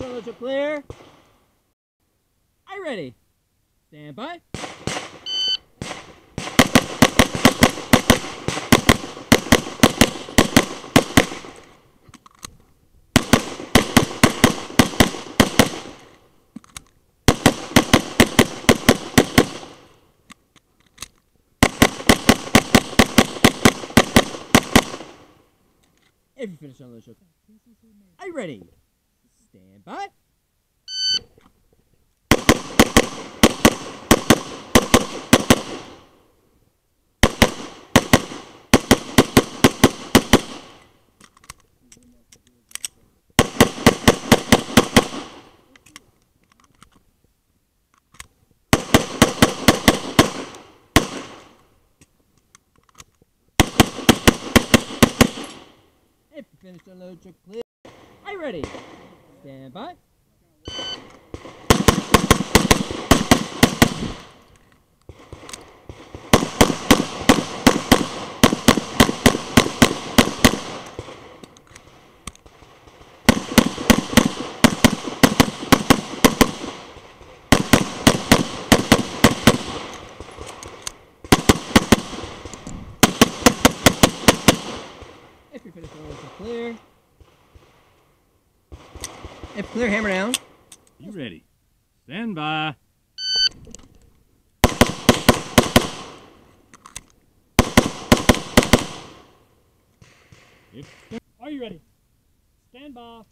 Electric clear. Are you ready? Stand by. You finish on the show, are ready? Stand by. Finish the show, clear. Are you ready? Stand by. If you finish the clear. If clear, hammer down. You ready? Stand by. Are you ready? Stand by.